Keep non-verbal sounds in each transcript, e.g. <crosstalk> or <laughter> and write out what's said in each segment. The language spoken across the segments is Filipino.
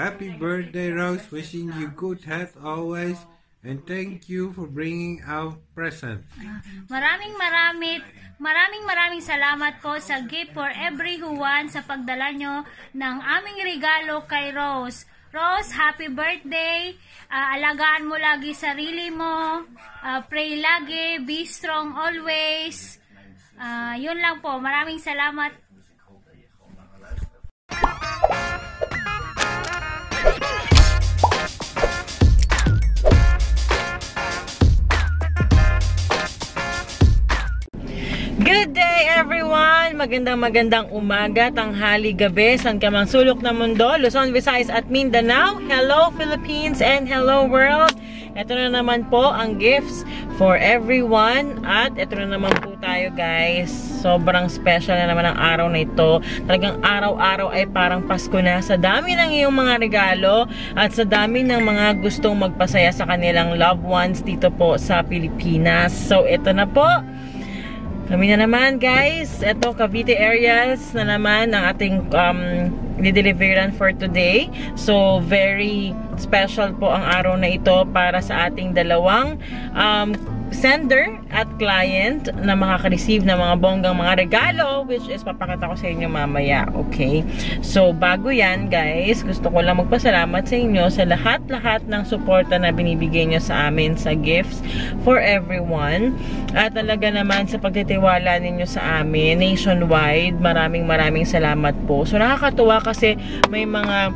Happy birthday, Rose. Wishing you good health always. And thank you for bringing our present. Maraming maraming maraming maraming salamat po sa gift for everyone sa pagdala nyo ng aming regalo kay Rose. Rose, happy birthday. Ah, alagaan mo lagi sarili mo. Ah, pray lagi. Be strong always. Ah, yun lang po. Maraming salamat. Good day everyone! Magandang magandang umaga, tanghali, gabi, saan ka mang sulok ng mundo, Luzon, Visayas at Mindanao. Hello Philippines and hello world! Ito na naman po ang gifts for everyone at ito na naman po tayo guys. Sobrang special na naman ang araw na ito. Talagang araw-araw ay parang Pasko na sa dami ng iyong mga regalo at sa dami ng mga gustong magpasaya sa kanilang loved ones dito po sa Pilipinas. So ito na po. Kami na naman guys, ito Cavite areas na naman ang ating um, dideliveran for today. So very special po ang araw na ito para sa ating dalawang um, sender at client na makaka-receive ng mga bonggang mga regalo which is papakita ko sa inyo mamaya, okay? So, bago yan, guys, gusto ko lang magpasalamat sa inyo sa lahat-lahat ng suporta na binibigay nyo sa amin sa gifts for everyone. At talaga naman sa pagtitiwala ninyo sa amin nationwide, maraming maraming salamat po. So, nakakatuwa kasi may mga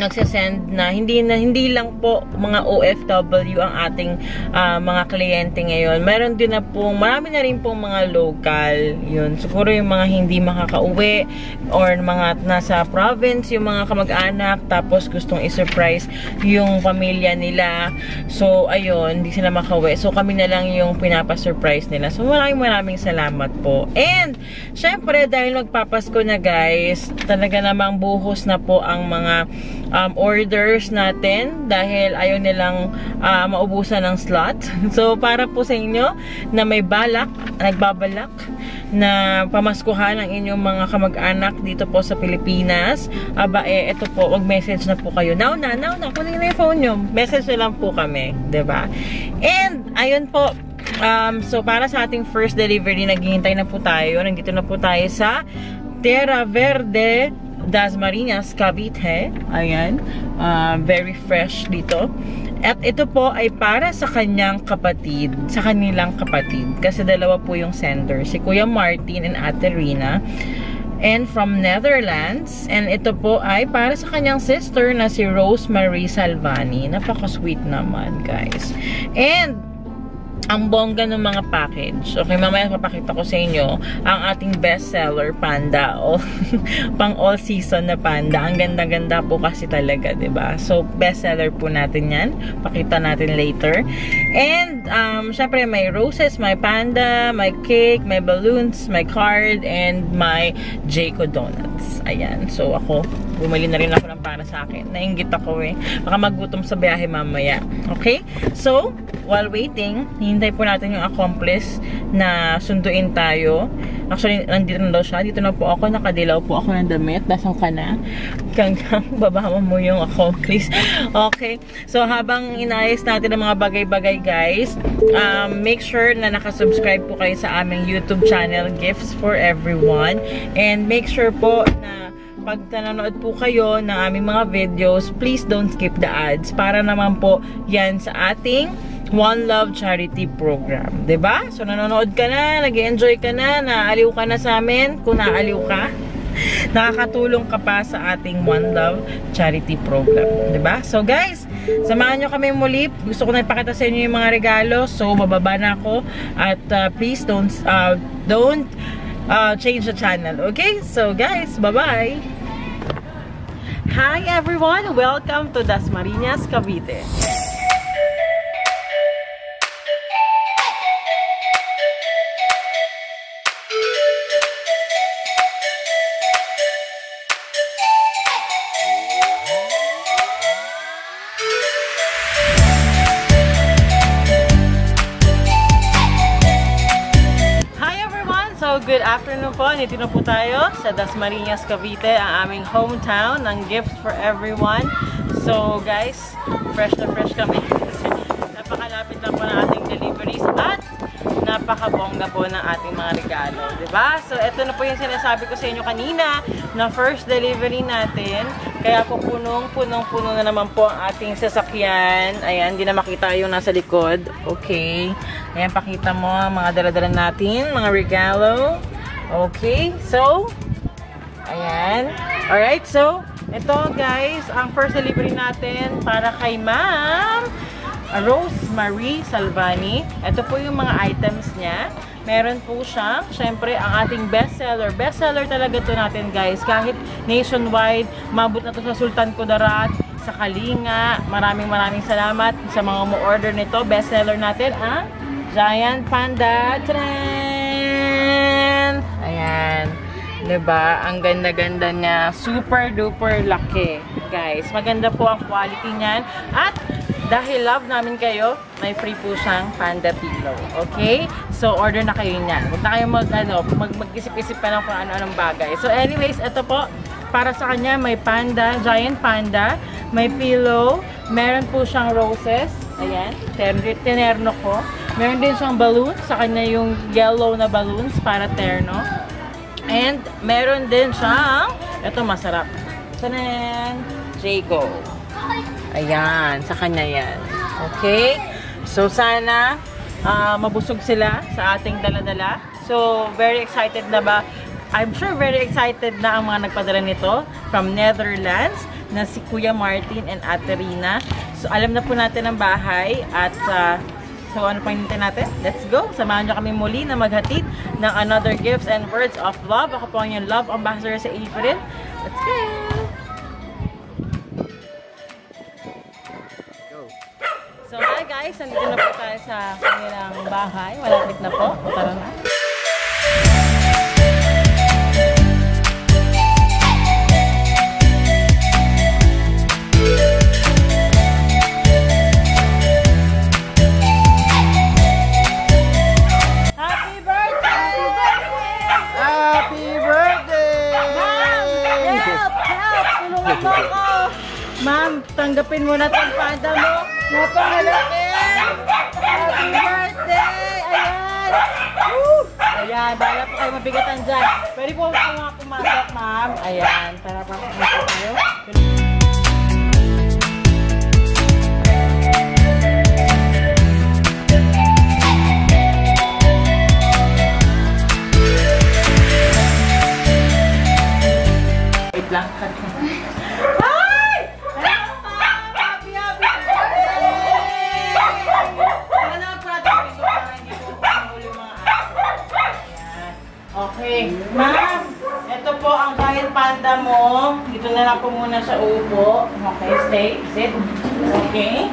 nagsasend na hindi na hindi lang po mga OFW ang ating uh, mga kliyente ngayon. Meron din na po, marami na rin pong mga local. Yun, siguro yung mga hindi makakauwi or mga nasa province, yung mga kamag-anak tapos gustong i-surprise yung pamilya nila. So, ayun, hindi sila makauwi. So, kami na lang yung pinapa-surprise nila. So, maraming maraming salamat po. And, syempre, dahil magpapasko na guys, talaga namang buhos na po ang mga um, orders natin dahil ayaw nilang uh, maubusan ng slot. <laughs> So, para po sa inyo na may balak, nagbabalak na pamaskuhan ang inyong mga kamag-anak dito po sa Pilipinas, aba eh, ito po, mag-message na po kayo. Now na, now na, kunin na yung phone nyo. Message na lang po kami, ba diba? And, ayun po, um, so para sa ating first delivery, naghihintay na po tayo. Nandito na po tayo sa Terra Verde Dasmariñas, Cavite. Ayan. Uh, very fresh dito. At ito po ay para sa kanyang kapatid, sa kanilang kapatid. Kasi dalawa po yung sender, si Kuya Martin and Ate Rina. And from Netherlands. And ito po ay para sa kanyang sister na si Rosemary Salvani. Napaka-sweet naman, guys. And ang bongga ng mga package. Okay, mamaya papakita ko sa inyo ang ating bestseller panda. O, <laughs> pang all season na panda. Ang ganda-ganda po kasi talaga, ba diba? So, bestseller po natin yan. Pakita natin later. And, um, syempre, may roses, may panda, may cake, may balloons, may card, and may Jayco Donuts. Ayan. So, ako, bumili na rin ako ng para sa akin. Nainggit ako eh. Baka magutom sa biyahe mamaya. Okay? So, while waiting, hintay po natin yung accomplice na sunduin tayo. Actually, nandito na daw siya. Dito na po ako. Nakadilaw po ako ng damit. Nasaan ka na? Hanggang <laughs> babama mo yung accomplice. Okay. So, habang inayos natin ang mga bagay-bagay, guys, um, make sure na nakasubscribe po kayo sa aming YouTube channel, Gifts for Everyone. And make sure po na pag nanonood po kayo ng aming mga videos, please don't skip the ads. Para naman po yan sa ating One Love Charity Program. ba? Diba? So, nanonood ka na, nag enjoy ka na, naaliw ka na sa amin, kung naaliw ka, <laughs> nakakatulong ka pa sa ating One Love Charity Program. ba? Diba? So, guys, samahan nyo kami muli. Gusto ko na ipakita sa inyo yung mga regalo. So, bababa na ako. At uh, please don't, uh, don't uh, change the channel. Okay? So, guys, bye-bye! Hi everyone! Welcome to Das Marinas Cavite. Po. Nandito na po tayo sa Dasmariñas, Cavite, ang aming hometown ng Gifts for Everyone. So guys, fresh na fresh kami kasi <laughs> napakalapit lang po ng ating deliveries at napakabongga po ng ating mga regalo. ba? So ito na po yung sinasabi ko sa inyo kanina na first delivery natin. Kaya po punong-punong-puno na naman po ang ating sasakyan. Ayan, hindi na makita yung nasa likod. Okay. Ayan, pakita mo ang mga dala-dala natin, mga regalo. Okay, so, ayan. Alright, so, ito guys, ang first delivery natin para kay Ma'am Rosemary Salvani. Ito po yung mga items niya. Meron po siyang, syempre, ang ating bestseller. Bestseller talaga to natin guys. Kahit nationwide, mabot na to sa Sultan Kudarat, sa Kalinga. Maraming maraming salamat sa mga mo-order nito. Bestseller natin ang Giant Panda. Tadaan! Ayan. ba? Ang ganda-ganda niya. Super duper laki, guys. Maganda po ang quality niyan. At dahil love namin kayo, may free po siyang panda pillow. Okay? So, order na kayo niyan. Huwag na kayo mag, ano, mag, mag-isip-isip pa ng kung ano-anong bagay. So, anyways, ito po, para sa kanya, may panda, giant panda, may pillow, meron po siyang roses. Ayan, tinerno ko. Meron din siyang balloons, sa kanya yung yellow na balloons para terno. And meron din siyang, ito masarap. Tanan! Jago. Ayan, sa kanya yan. Okay? So sana ah, mabusog sila sa ating dala-dala. So very excited na ba? I'm sure very excited na ang mga nagpadala nito from Netherlands na si Kuya Martin and Ate Rina. So alam na po natin ang bahay at ah, So ano pa hinintay natin? Let's go! Samahan nyo kami muli na maghatid ng another gifts and words of love. Ako po ang yung love ambassador sa April. Let's go! So hi guys, nandito na po tayo sa kanilang bahay. Malapit na po. Tara na. Tanggapin mo na itong panda mo. Napakalaki! Happy birthday! Ayan! Woo! Ayan, bala po kayo mabigatan dyan. Pwede po ako mga pumasok, ma'am. Ayan, tara pa pumasok tayo. Wait lang. <laughs> na po muna sa upo. Okay, stay. Sit. Okay.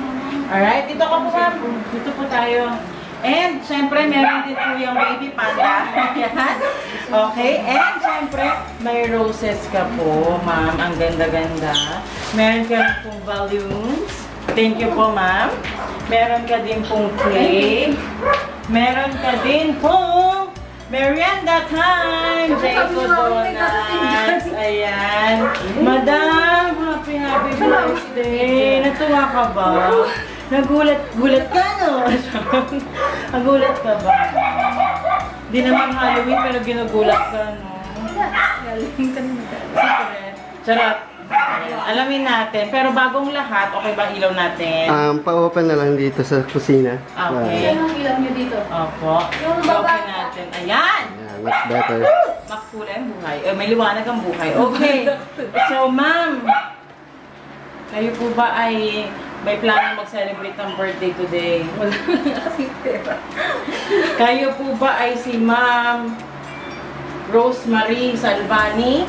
Alright, dito ka po ma'am. Dito po tayo. And, syempre, meron din po yung baby panda. <laughs> Ayan. Okay. And, syempre, may roses ka po, ma'am. Ang ganda-ganda. Meron ka pong balloons. Thank you po, ma'am. Meron ka din pong cake. Meron ka din pong merienda time. Jacob Donuts. Ayan. Madam, happy, happy birthday. Natuwa ka ba? Nagulat, gulat ka, no? <laughs> Nagulat ka ba? Di naman Halloween, pero ginugulat ka, no? Secret. Charot. Alamin natin. Pero bagong lahat, okay ba ilaw natin? Um, pa-open na lang dito sa kusina. Okay. Anong ilang nyo dito? Opo. Yung Okay baba. natin. Ayan! Yeah, much better. Makkulay ang buhay. Eh, may liwanag ang buhay. Okay. <laughs> So, ma'am, kayo po ba ay may plano mag-celebrate ng birthday today? <laughs> Wala kasi pera. Kayo po ba ay si ma'am Rosemary Salvani?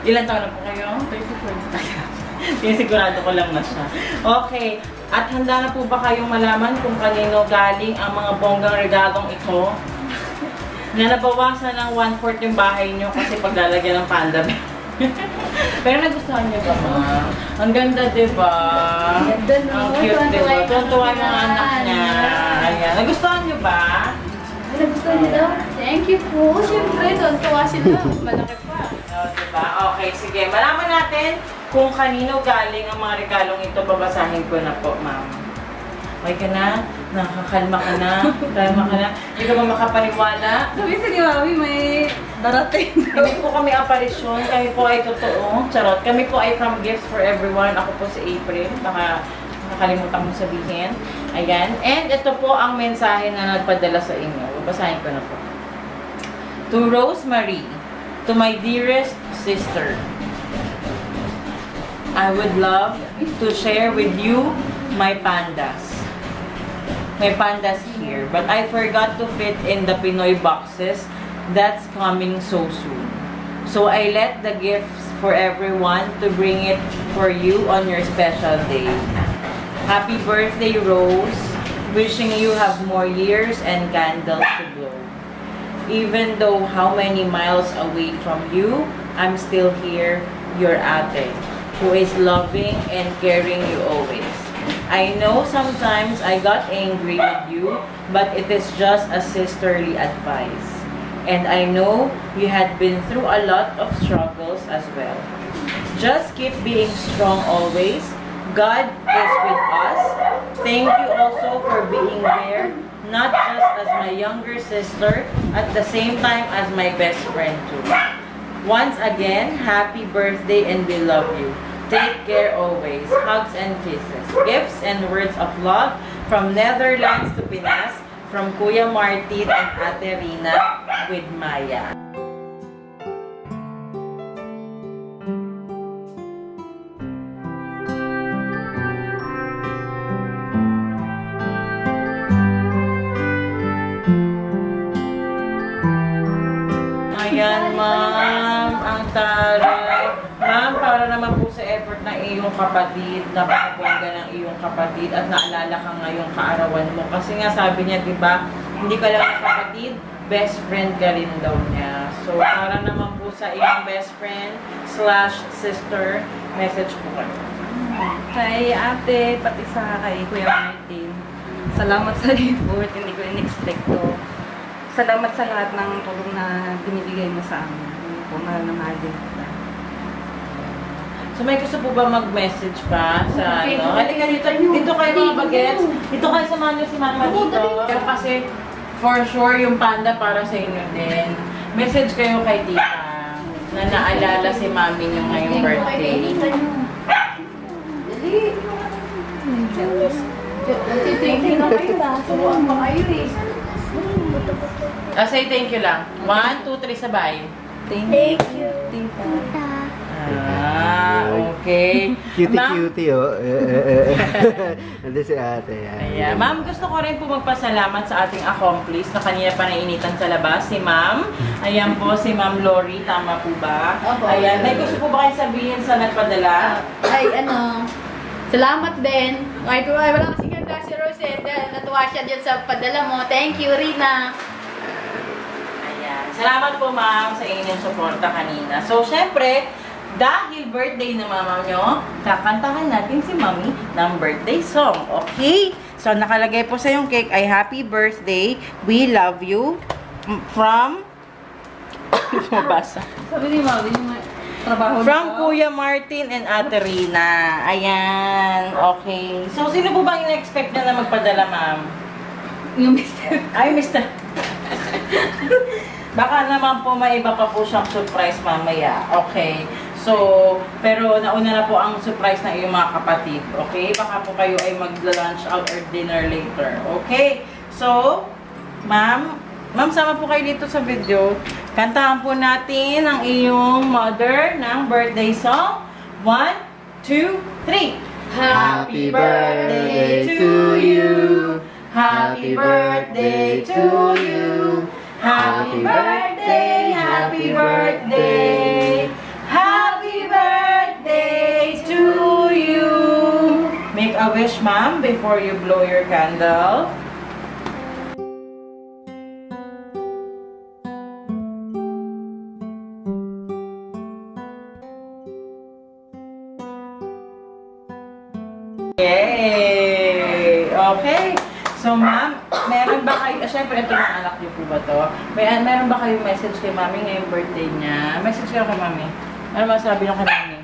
Ilan taon na po kayo? 34. Sinisigurado ko lang na siya. Okay. At handa na po ba kayong malaman kung kanino galing ang mga bonggang regalong ito? <laughs> na nabawasan ng one-fourth yung bahay nyo kasi paglalagyan ng panda bear. <laughs> Pero nagustuhan niyo ba, ma? Ang ganda, di ba? Ganda, no? Ang cute, di ba? Tuwan-tuwa yung anak niya. Ayan. Nagustuhan niyo ba? Nagustuhan niyo daw? Thank you po. Siyempre, tuwan-tuwa sila. Malaki pa. Oh, diba? Okay, sige. Malaman natin kung kanino galing ang mga regalong ito. Babasahin ko na po, ma'am. Okay ka na? Nakakalma ka na? Kalma ka na? Hindi ka ba makapaniwala? Sabi sa ni Mami, may darating. Hindi po kami aparisyon. Kami po ay totoo. Charot. Kami po ay from Gifts for Everyone. Ako po si April. Baka nakalimutan mo sabihin. Ayan. And ito po ang mensahe na nagpadala sa inyo. Babasahin ko na po. To Rosemary, to my dearest sister, I would love to share with you my pandas. My pandas here, but I forgot to fit in the Pinoy boxes. That's coming so soon. So I let the gifts for everyone to bring it for you on your special day. Happy birthday, Rose. Wishing you have more years and candles to blow. Even though how many miles away from you, I'm still here, your ate, who is loving and caring you always. I know sometimes I got angry with you, but it is just a sisterly advice. And I know you had been through a lot of struggles as well. Just keep being strong always. God is with us. Thank you also for being there, not just as my younger sister, at the same time as my best friend too. Once again, happy birthday and we love you. Take care always. Hugs and kisses. Gifts and words of love from Netherlands to Pinas, from Kuya Martin and Ate Rina with Maya. Kapatid, napakabongga ng iyong kapatid at naalala ka ngayong kaarawan mo. Kasi nga sabi niya, di ba, hindi ka lang kapatid, best friend ka rin daw niya. So, para naman po sa iyong best friend slash sister, message po kayo. Kay ate, pati sa kay Kuya Martin. Salamat sa report. Hindi ko in-expect to. Salamat sa lahat ng tulong na binibigay mo sa amin. Yun mahal na mahal din. So may gusto po ba mag-message pa sa Okay, ano? Halika dito, dito kayo mga bagets. Dito kayo samahan niyo si Mama dito. Pero kasi for sure yung panda para sa inyo din. Message kayo kay tita na naalala si mami niyo ngayong birthday. Thank you? Ah, say thank you lang. One, two, three, sabay. Thank you. Tita. Ah, okay. Cutie-cutie, oh. Eh, eh, eh. <laughs> Nandun si ate. Ayan. Ma'am, gusto ko rin po magpasalamat sa ating accomplice na kanina pa nainitan sa labas, si Ma'am. Ayan po, si Ma'am Lori. Tama po ba? Opo. Ayan. May gusto po ba kayo sabihin sa nagpadala? Ay, ano, salamat din. Ay, wala kasing ganda si Rosette. Natuwa siya dyan sa padala mo. Thank you, Rina. Ayan. Salamat po, Ma'am, sa inyong suporta kanina. So, syempre, dahil birthday na mama nyo, kakantahan natin si Mami ng birthday song. Okay? So, nakalagay po sa yung cake ay Happy Birthday, We Love You, from... <laughs> Mabasa. Sabi ni Mami, trabaho From Kuya Martin and Ate Rina. Ayan. Okay. So, sino po bang in-expect na na magpadala, ma'am? Yung mister. Ay, Mr. <laughs> Baka naman po may iba pa po siyang surprise mamaya. Okay. So, pero nauna na po ang surprise ng iyong mga kapatid. Okay? Baka po kayo ay mag-lunch out or dinner later. Okay? So, ma'am, ma'am, sama po kayo dito sa video. Kantahan po natin ang iyong mother ng birthday song. One, two, three. Happy birthday to you. Happy birthday to you. Happy birthday, ma'am, before you blow your candle. Yay! Okay. So, ma'am, meron ba kayo, syempre, ito yung anak niyo po ba to? May, meron ba kayong message kay mami ngayong birthday niya? Message kayo kay mami. Ano masabi niyo kay mami?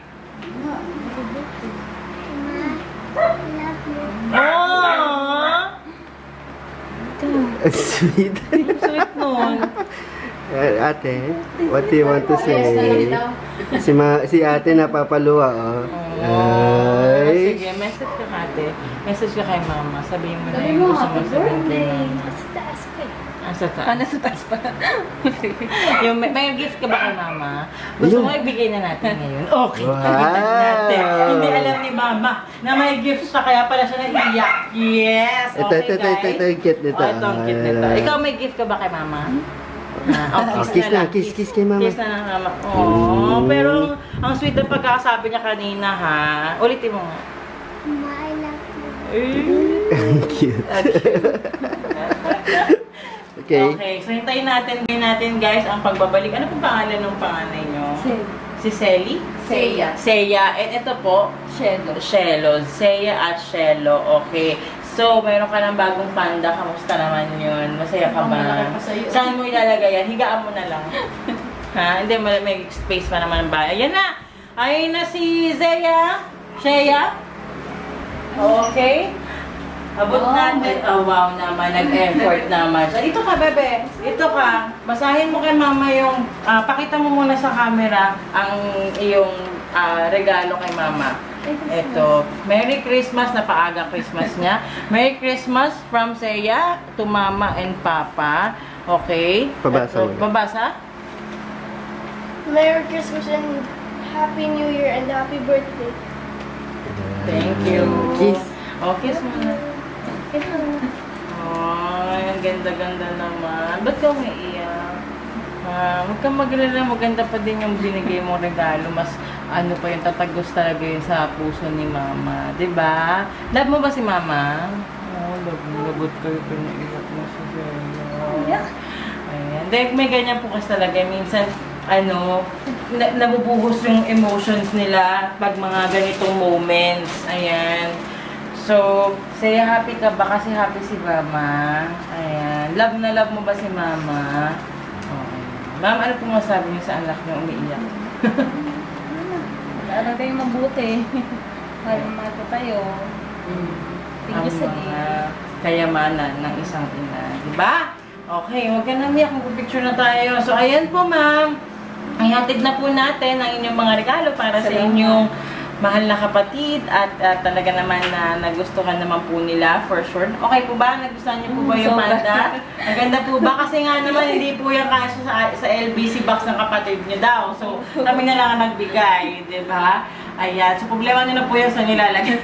Oh! Sweet. Sweet nun. Eh, ate, what do you want to say? Si, ma si ate napapaluwa, oh. Oh, Ay. sige, message ka ate. Message ka kay mama. Sabihin mo na yung gusto mo sabihin kay mama. Ah, sa taas. Ano sa taas pa? <laughs> yung, may, may gift ka ba kay mama? Gusto mo ibigay na natin ngayon? <laughs> Okay, Wow. natin. Hindi alam ni mama na may gift siya, kaya pala siya naiiyak. Yes! Ito, Okay, ito, ito, guys. ito, ito, yung cute nito. Oh, ito ang cute nito. Ah. Ikaw may gift ka ba kay mama? Ah, oh, Oh, kiss na, lang. kiss, kiss kay mama. Kiss na ng mama. Oh, pero ang sweet ng pagkakasabi niya kanina ha. Ulitin mo nga. Eh. Ang cute. Okay. Okay, so hintayin natin, hintayin natin guys ang pagbabalik. Ano pong pangalan ng panganay nyo? Si Selly? Seiya. Seya. And ito po, Shelo. Shelo. Seya at Shelo. Okay. So, meron ka ng bagong panda. Kamusta naman yun? Masaya ka ba? Saan mo ilalagay yan? Higaan mo na lang. <laughs> ha? Hindi, may, may space pa naman ang bahay. Ayan na! Ayun na si Zeya. Sheya. Okay. Abot natin. Oh, wow naman. Nag-effort naman siya. Ito ka, bebe. Ito ka. Basahin mo kay mama yung... ah, pakita mo muna sa camera ang iyong ah, regalo kay mama. Ito. Merry Christmas. Napaaga Christmas niya. Merry Christmas from Seya to Mama and Papa. Okay. Pabasa Ito. Pabasa? Merry Christmas and Happy New Year and Happy Birthday. Thank you. Kiss. Oh, kiss mo na. Ay, ang ganda-ganda naman. Ba't ka umiiyak? Ah, huwag kang maglala, maganda pa din yung binigay mong regalo. Mas ano pa yung tatagos talaga yun sa puso ni Mama. 'Di ba? Love mo ba si Mama? Oh, love mo. Labot kayo pinaiyak mo sa Zella. Ayan. Dahil may ganyan po kasi talaga. Minsan, ano, na, nabubuhos yung emotions nila pag mga ganitong moments. Ayan. So, say happy ka ba? Kasi happy si Mama. Ayan. Love na love mo ba si Mama? Okay. Ma'am, ano po masabi niyo sa anak niyo umiiyak? Ano tayong mabuti. Ko tayo. Thank you Ang sa mga kayamanan ng isang ina. Di ba? Okay, huwag ka na umiyak. Mag-picture na tayo. So, ayan po, ma'am. Ihatid na po natin ang inyong mga regalo para sa inyong mahal na kapatid at at talaga naman na nagustuhan naman po nila for sure. Okay po ba? Nagustuhan niyo po ba yung Sobra. manda? Ang ganda po ba? Kasi nga naman hindi po yung kasya sa, sa LBC box ng kapatid niyo daw. So, kami na lang ang nagbigay, di ba? Ayan. So, problema niyo na po yung sa nilalagay.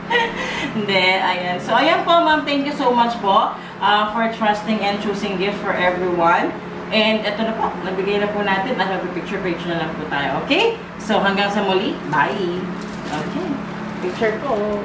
<laughs> Hindi, ayan. So, ayan po, ma'am. Thank you so much po uh, for trusting and choosing gift for everyone. And ito na po, nabigay na po natin at mag-picture-picture na lang po tayo. Okay? So, hanggang sa muli. Bye! Okay. Picture ko.